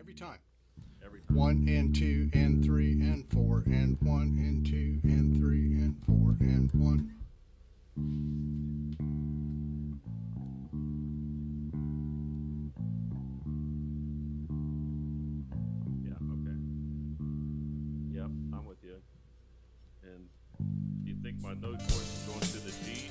Every time. every time. One and two and three and four and one and two and three and four and one. Yeah, okay. Yep, I'm with you. And you think my note choice is going to the G?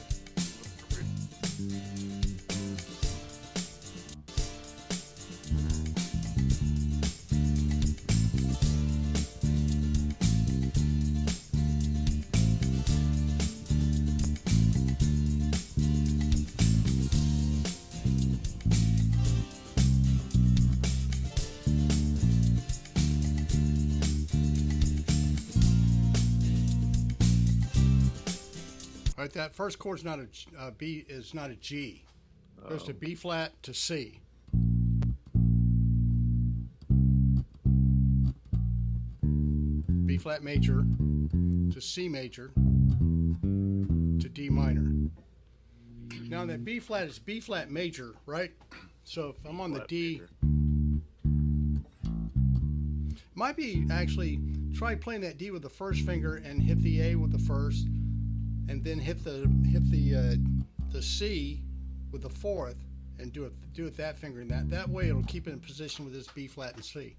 Right, that first chord's not a uh, B is not a G. It goes to B flat to C. B flat major to C major to D minor. Now that B flat is B flat major, right? So if I'm on the D, major. might be actually try playing that D with the first finger and hit the A with the first, and then hit the hit the uh, the C with the fourth, and do it do it that finger and that. That way it'll keep it in position with this B flat and C.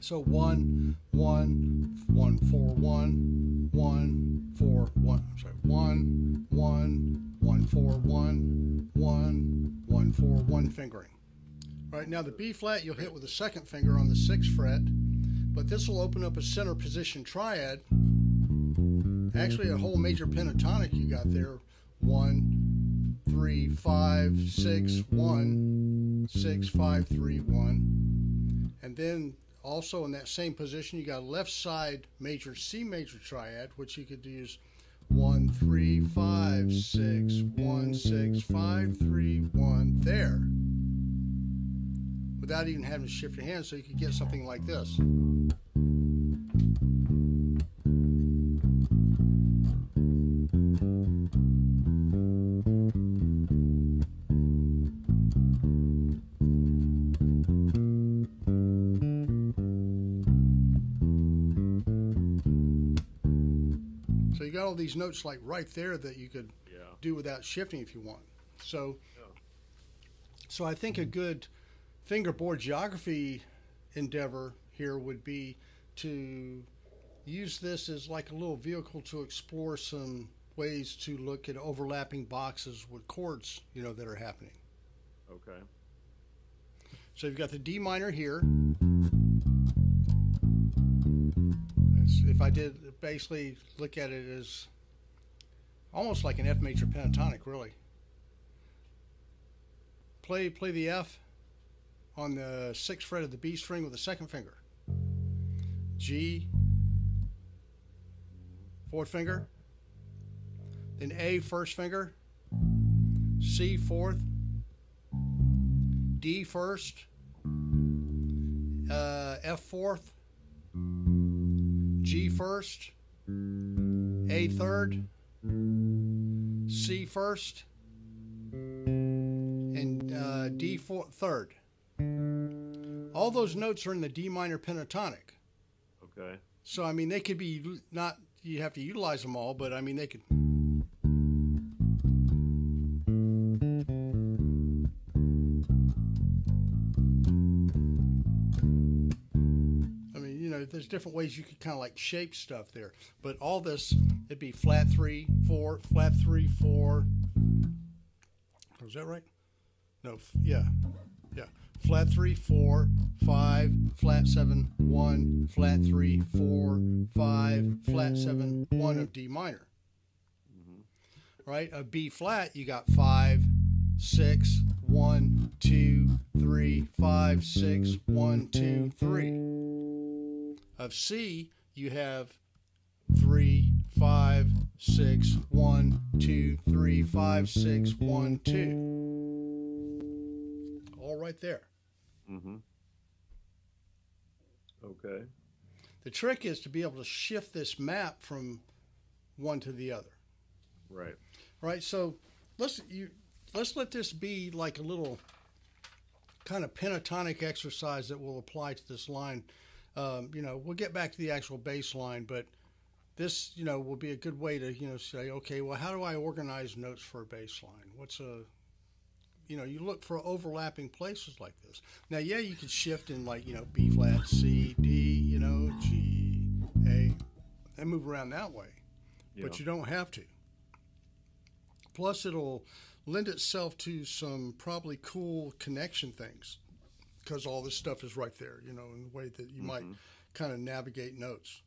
So one one one four one one four one. I'm sorry one one one four one one one four one fingering. Right now, the B flat you'll hit with the second finger on the sixth fret, but this will open up a center position triad. Actually, a whole major pentatonic you got there. One, three, five, six, one, six, five, three, one. And then also in that same position, you got a left side major C major triad, which you could use one, three, five, six, one, six, five, three, one, there without even having to shift your hand so you could get something like this. Got all these notes like right there that you could Yeah. do without shifting if you want. So, Yeah. so I think a good fingerboard geography endeavor here would be to use this as like a little vehicle to explore some ways to look at overlapping boxes with chords, you know, that are happening. Okay. So you've got the D minor here. It's- If I did basically look at it as almost like an F major pentatonic, really. Play play the F on the sixth fret of the B string with the second finger. G, fourth finger. Then A, first finger. C, fourth. D first, uh, F fourth, G first, A third, C first, and uh, D four, third. All those notes are in the D minor pentatonic. Okay. So I mean, they could be not. You have to utilize them all, but I mean, they could. Know, there's different ways you could kind of like shape stuff there. But all this, it'd be flat three, four, flat three, four. Oh, Was that right? No, yeah, yeah. Flat three, four, five, flat seven, one, flat three, four, five, flat seven, one of D minor. Mm-hmm. Right? A B flat, you got five, six, one, two, three, five, six, one, two, three. Of C, you have three, five, six, one, two, three, five, six, one, two. All right there. Mm-hmm. Okay. The trick is to be able to shift this map from one to the other. Right. Right? So let's you let's let this be like a little kind of pentatonic exercise that will apply to this line. Um, you know, we'll get back to the actual bass line, but this, you know, will be a good way to, you know, say, okay, well, how do I organize notes for a bass line? What's a, you know, you look for overlapping places like this. Now, yeah, you could shift in like, you know, B flat, C, D, you know, G, A, and move around that way, Yeah. but you don't have to. Plus, it'll lend itself to some probably cool connection things because all this stuff is right there, you know, in the way that you might mm-hmm. kind of navigate notes.